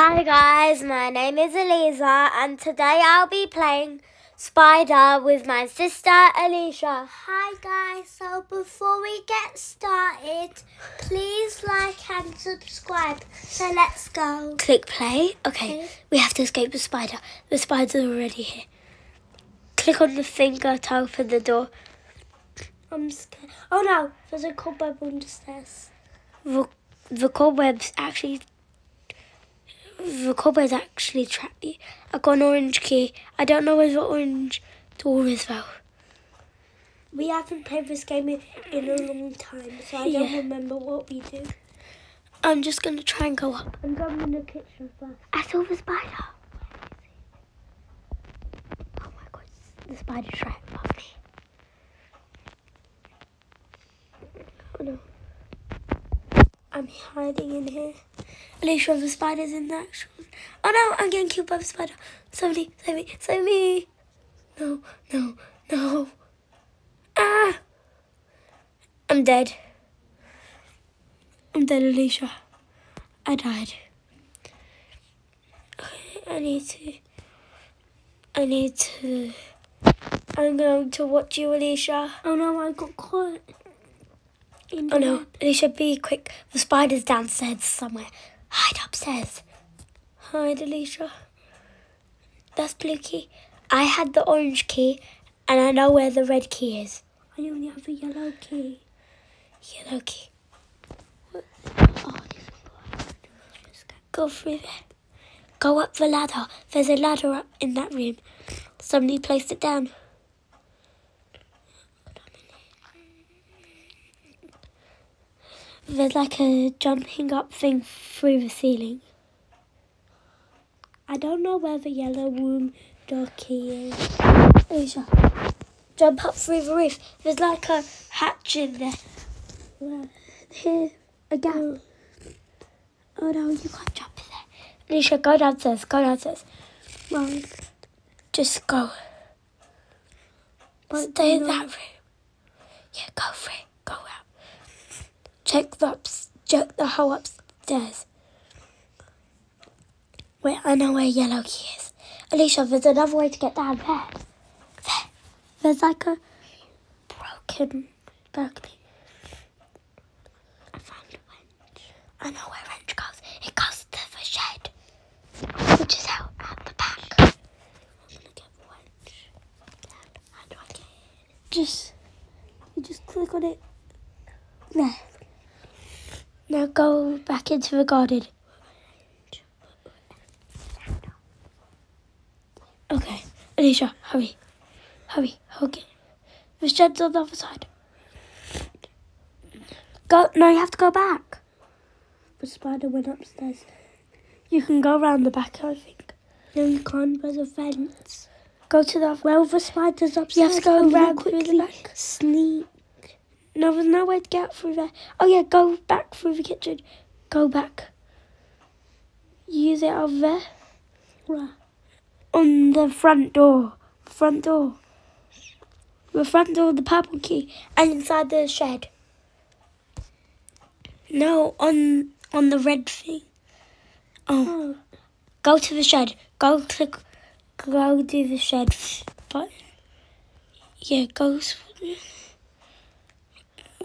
Hi guys, my name is Aliza and today I'll be playing Spider with my sister Alisha. Hi guys, so before we get started, please like and subscribe. So let's go. Click play. Okay, Okay. we have to escape the spider. The spider's already here. Click on the finger to open the door. I'm scared. Oh no, there's a cobweb on the stairs. The, the cobwebs actually... The cobwebs actually trap you. I got an orange key. I don't know where the orange door is though. We haven't played this game in, in a long time, so I don't remember what we do. I'm just gonna try and go up. I'm going in the kitchen first. I saw the spider. Oh my god, the spider's right above me. Oh no. I'm hiding in here. Alisha, the spider's in that. Oh no, I'm getting killed by the spider. Somebody, save me, save me. No, no, no. Ah! I'm dead. I'm dead, Alisha. I died. Okay, I need to. I need to. I'm going to watch you, Alisha. Oh no, I got caught. In Oh no, web. Alisha, be quick. The spider's downstairs somewhere. Hide upstairs. Hide, Alisha. That's blue key. I had the orange key, and I know where the red key is. I only have a yellow key. Yellow key. What? Oh, go through there. Go up the ladder. There's a ladder up in that room. Somebody placed it down. There's like a jumping up thing through the ceiling. I don't know where the yellow room door key is. Alisha, jump up through the roof. There's like a hatch in there. Here, a gap. Oh no, you can't jump in there. Alicia, go downstairs. Go downstairs. Right. Just go. But Stay in that room. Yeah, go for it. Go out. Check the ups, check the hole upstairs. Wait, I know where yellow key is. Alisha, there's another way to get down there. There. There's like a broken balcony. I found a wrench. I know where wrench goes. It goes to the shed, which is out at the back. I'm gonna get wrench. How do I get it? Just, you just click on it. There. Now go back into the garden. Okay, Alisha, hurry, hurry, okay. The shed's on the other side. Go. No, you have to go back. The spider went upstairs. You can go around the back, I think. No, you can't. There's a fence. Go to the. Well, the spider's upstairs. You have to go I'm through the quickly back. Sneak. No, there's no way to get through there. Oh yeah, go back through the kitchen. Go back. Use it over there on the front door. Front door. The front door, the purple key, and inside the shed. No, on on the red thing. Oh, Oh, go to the shed. Go to Go do the shed button. Yeah, go.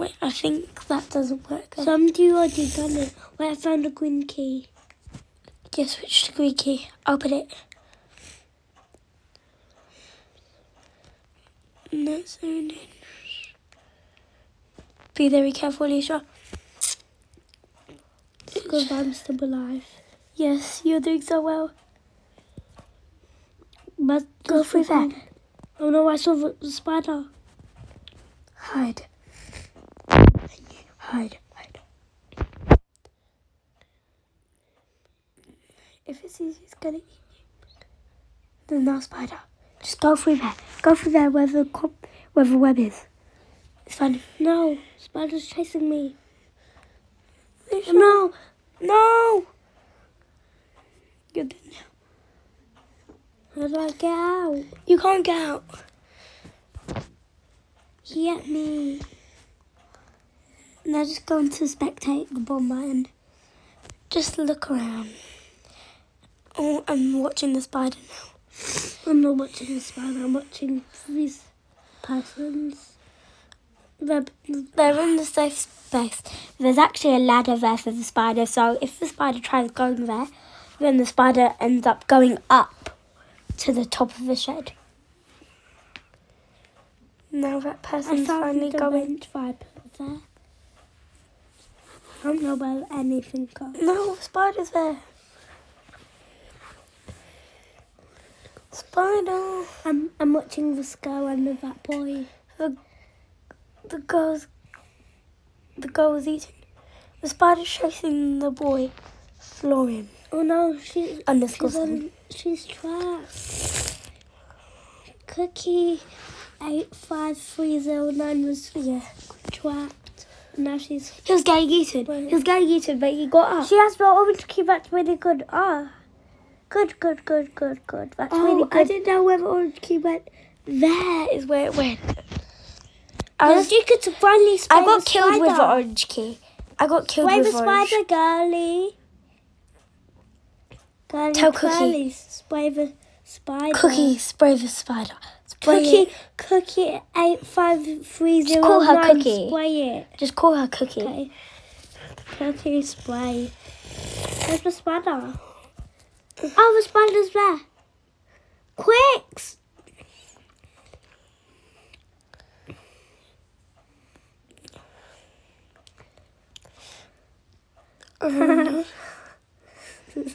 Wait, I think that doesn't work. somebody already done it. Wait, I found a green key. Yeah, switch to green key. Open it. No, so no. Be very careful, Alisha. Because I'm still alive. Yes, you're doing so well. But Go through there. Oh no, I saw the spider. Hide. Hide. Hide. If it sees you, it's gonna eat you. There's no spider. Just go through there. Go through there where the where the web is. It's fine. No, spider's chasing me. No, no. You're dead now. How do I get out? You can't get out. He ate me. Now just go into spectate the bomb button. Just look around. Oh, I'm watching the spider now. I'm not watching the spider. I'm watching these persons. They're, They're in the safe space. There's actually a ladder there for the spider, so if the spider tries going there, then the spider ends up going up to the top of the shed. Now that person's finally going. viper there. I don't know about anything goes. No, the spider's there. Spider. I'm, I'm watching the girl and the that boy. The, the girl's. The girl was eating. The spider's chasing the boy, Florian. Oh no, she's Underscore she's, on, she's trapped. Cookie eight five three zero nine was Yeah. trapped. Now she's He was getting eaten. He was getting eaten, but he got up. She has the orange key. That's really good. Ah, good, good, good, good, good. That's Oh, really I didn't know where the orange key went. There is where it went. I, was, you could finally I got killed with the orange key. I got killed the with orange. spider, girly. Girly, Tell Cookie. girly, spider. Cookie, spray the spider. Spray Cookie, it. cookie eight five three zero call her nine. Cookie. Spray it. Just call her Cookie. Okay. Cookie spray. Where's the spider? Oh, the spider's there. Quick! Um,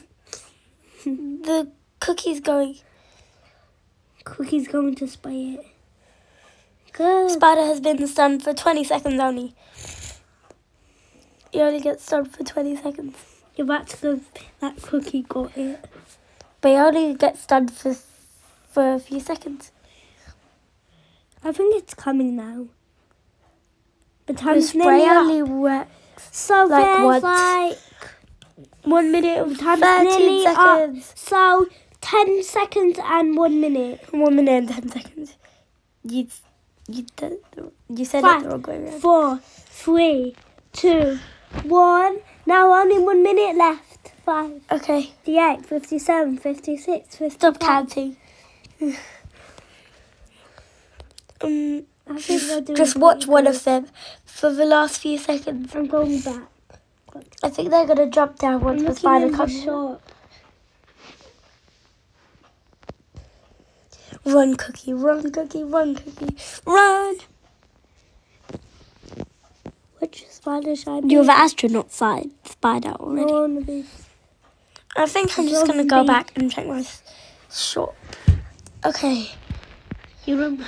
the cookie's going. Cookie's going to spray it. Good. Spider has been stunned for 20 seconds only. You only get stunned for 20 seconds. You're about to go. That cookie got it. But you only get stunned for, for a few seconds. I think it's coming now. The The time's spray nearly up. works So like there's once. like one minute of time. 13 nearly up. seconds. So ten seconds and one minute. One minute and 10 seconds. You, you, you said Five, it the wrong way around. Four, three, two, one. Now only one minute left. Five, Okay, 58, 57, 56, 55. stop counting. um, I think they're doing just watch one good. of them for the last few seconds. I'm going back. I think they're gonna drop down once I'm the spider comes. shop. Run, cookie, run, cookie, run, cookie, run. Which spider should I be? You're the astronaut side spider I already. to be. I think I'm just gonna go back and check my shop. Okay, You don't.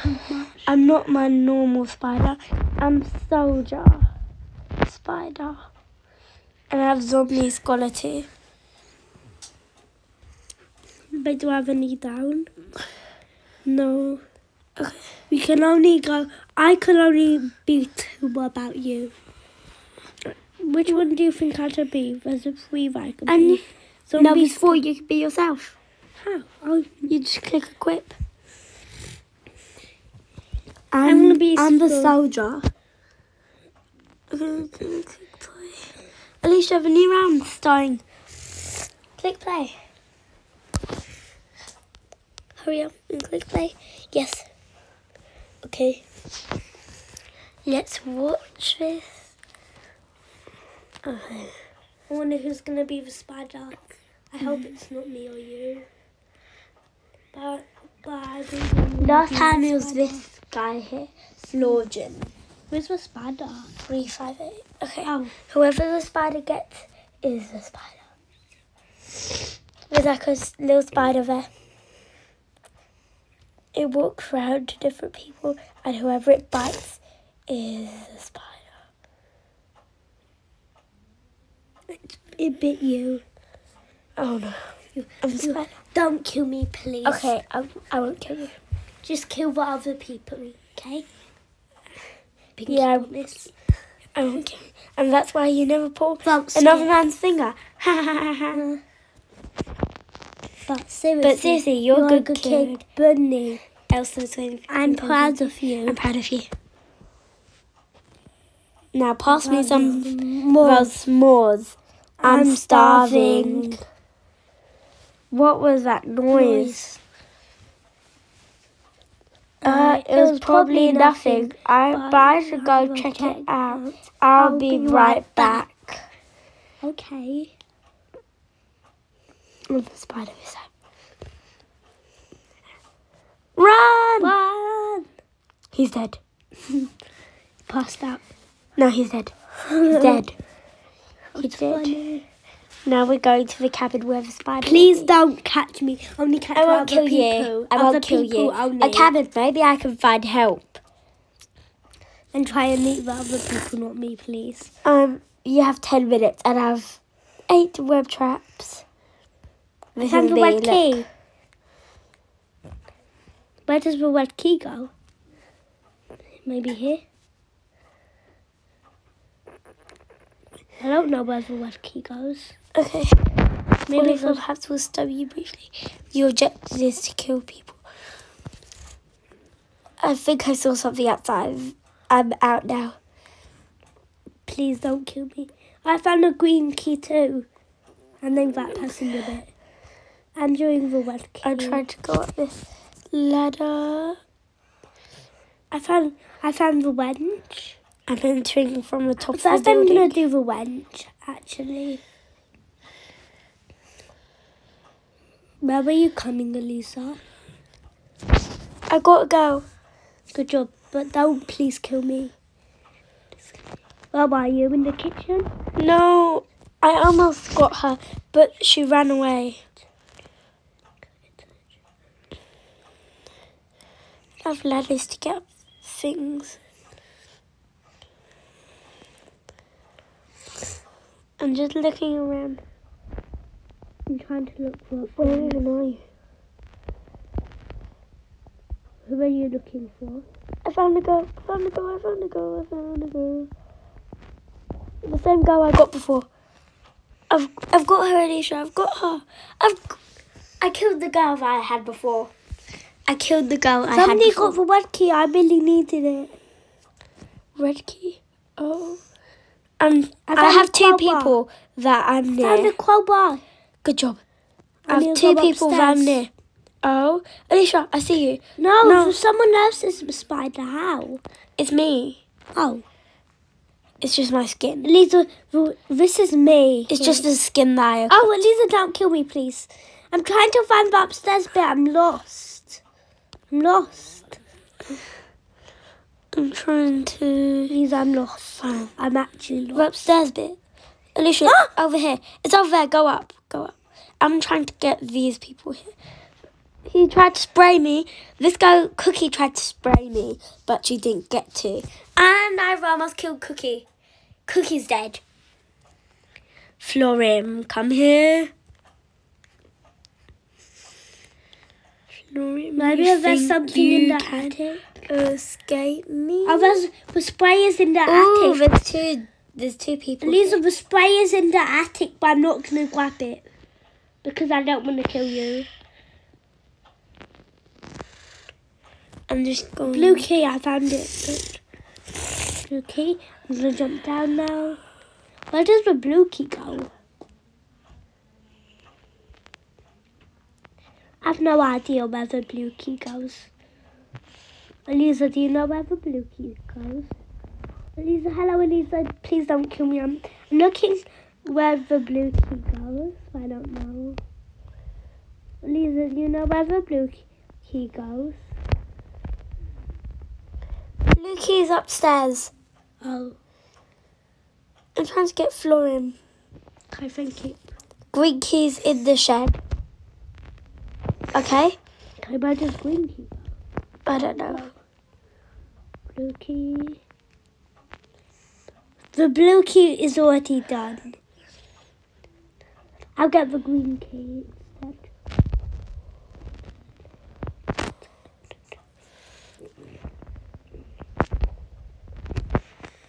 I'm not my normal spider. I'm soldier spider, and I have zombie scholar too. But do I have any down? No. Okay. We can only go. I can only be two about you. Which one do you think I should be? There's a three that I can And be. no, Zombies- before you can be yourself, How? Oh, you just click equip. I'm gonna be I'm the soldier. I'm gonna click play. Alisha, the new round starting. Click play. Hurry up and click play. Yes. Okay. Let's watch this. Okay. I wonder who's gonna be the spider. I hope it's not me or you. But, but I think Last time it was this guy here, Florgen. Where's the spider? Three five eight. Okay. Oh, Whoever the spider gets is the spider. There's like a little spider there. It walks around to different people, and whoever it bites is a spider. it bit you. Oh no. You- spider. Don't kill me, please. Okay, I, I won't kill you. Just kill the other people, okay? Yeah. promise. I won't kill you. And that's why you never pull But another man's finger. Ha ha ha ha. But seriously, But seriously, you're, you're a good, kid, kid. Bunny. Elsa's doing. I'm proud of you. I'm proud of you. Now pass me some more. s'mores. I'm, I'm starving. starving. What was that noise? Uh, Uh, it was probably nothing. I, but I should go check it out. out. I'll be right back. Okay. Oh, the spider is there. Run! One. He's dead. Passed out. No, he's dead. He's dead. He's dead. Now we're going to the cabin where the spider. Please don't catch me. Only catch I won't kill you. I Other won't kill people you. Only. A cabin. Maybe I can find help. And try and meet the other people, not me, please. Um, you have ten minutes, and I have eight web traps. This the red look. Where does the red key go? Maybe here? I don't know where the red key goes. Okay. Maybe we'll have to stop you briefly. Your objective is to kill people. I think I saw something outside. I'm out now. Please don't kill me. I found a green key too. And then that person did it. I'm doing the red key. I tried to go up this ladder. I found I found the wench. I'm entering from the top First of the I'm gonna do the wench, actually. Where were you coming, Aliza? I gotta go. Good job, but don't please kill me. Where are you in the kitchen? No, I almost got her, but she ran away. Have ladders to get things. I'm just looking around. I'm trying to look for don't even know you. Who are you looking for? I found a girl. I found a girl. I found a girl. I found a girl. The same girl I got before. I've I've got her, Alisha. I've got her. I've I killed the girl that I had before. I killed the girl I had Somebody got the red key. I really needed it. red key. Oh. Um, I I, have two people that I'm Found near. a crowbar. Good job. I I have two people that I'm near. Oh, Alisha, I see you. No, No. someone else is a spider. How? It's me. Oh, It's just my skin. Aliza, th- this is me. It's just the skin that I. Oh, Aliza, don't kill me, please. I'm trying to find the upstairs bit. I'm lost. I'm lost. I'm trying to. Aliza, I'm lost. I'm actually lost. upstairs bit. Alisha, Ah! over here. It's over there. Go up. Go up. I'm trying to get these people here. He tried to spray me. This guy, Cookie, tried to spray me, but she didn't get to. And I've almost killed Cookie. Cookie's dead. Florim, come here. Maybe you there's something in the attic. Escape me. Oh, there's the spray is in the Ooh, attic. there's two. There's two people. Aliza, the spray is in the attic, but I'm not gonna grab it because I don't want to kill you. I'm just going. Blue key, I found it. Blue key. I'm gonna jump down now. Where does the blue key go? I have no idea where the blue key goes. Aliza, do you know where the blue key goes? Aliza, hello, Aliza. Please don't kill me. I'm, looking where the blue key goes. I don't know. Aliza, do you know where the blue key- goes? Blue key's upstairs. Oh, I'm trying to get Florim. I think it. Green key's in the shed. Okay? Okay, where does green key? I don't know. Blue key. The blue key is already done. I'll get the green key instead.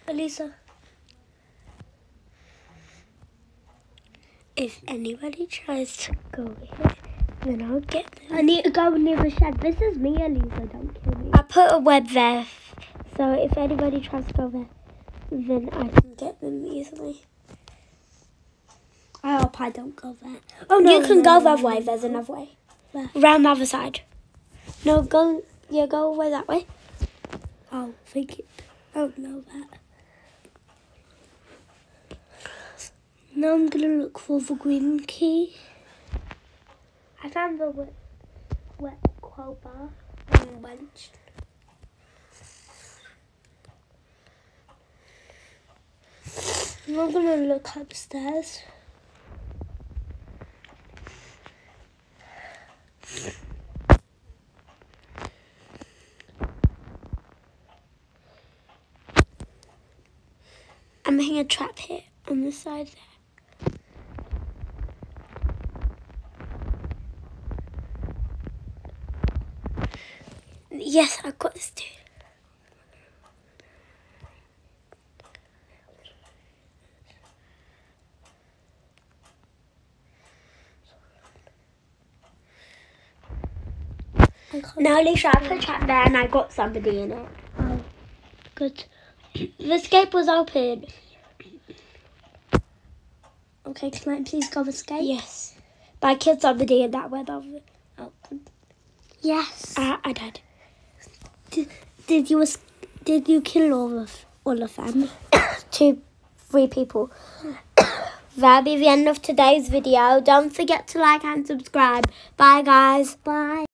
Aliza, If anybody tries to go here, then I'll get them. I need to go near the shed. This is me, Aliza. Don't kill me. I put a web there, so if anybody tries to go there, then I can get them easily. I hope I don't go there. Oh no, you can no, go no, other no, way. There's another way. Where? Round the other side. No, go. Yeah, go away that way. Oh, think it. I don't know that. Now I'm gonna look for the green key. I found the wet, wet crowbar on the bench. I'm gonna look upstairs. I'm making a trap here on the side there. Yes, I've got this can't Now, Alicia, I put a trap there and I got somebody in it. Oh, good. The escape was open. Okay, can I please go escape? Yes. But I killed somebody in that of Oh. Yes. I, I died. Did, did you did you kill all of all of them? Two, three people. That'll be the end of today's video. Don't forget to like and subscribe. Bye, guys. Bye.